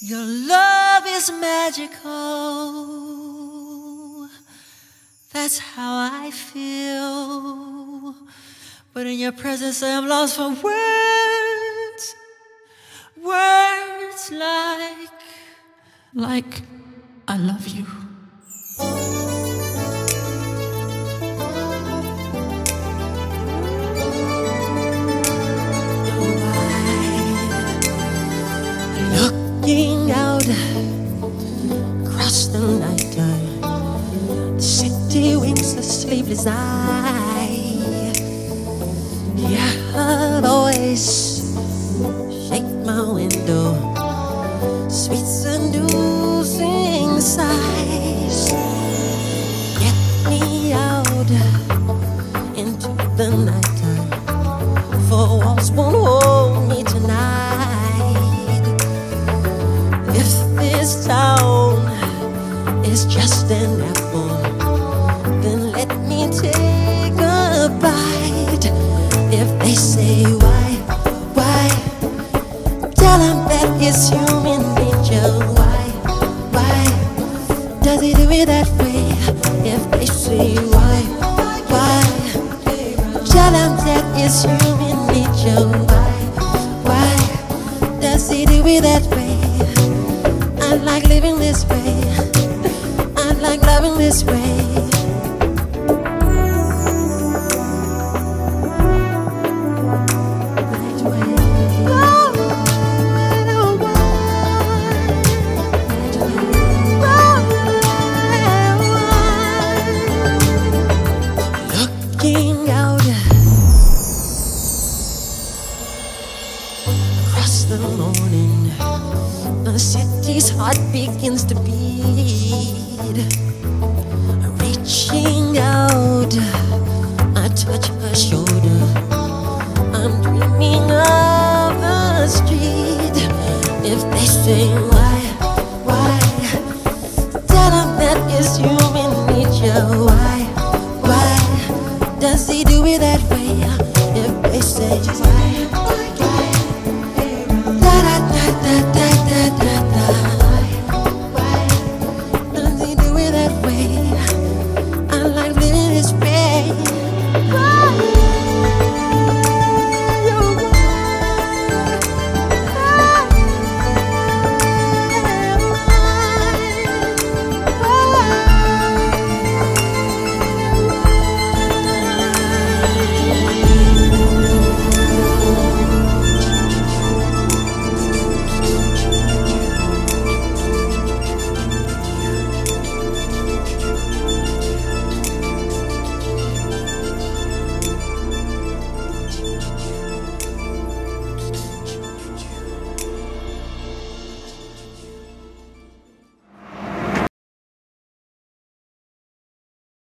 Your love is magical. That's how I feel. But in your presence, I am lost for words. Words like, like, I love you. A sleepless eye. Yeah, her voice shake my window, sweet seducing sighs. Get me out into the nighttime, for walls won't hold me tonight. If this town is just an apple, why, why, that it's human nature. Why, why does he do it that way? If they say why, why, tell that it's human nature. Why, why does do it that way? I like living this way. I like loving this way. looking out across the morning. The city's heart begins to beat. Reaching out, I touch her shoulder. I'm dreaming of a street. If they say why, why, tell them met is human nature. Why?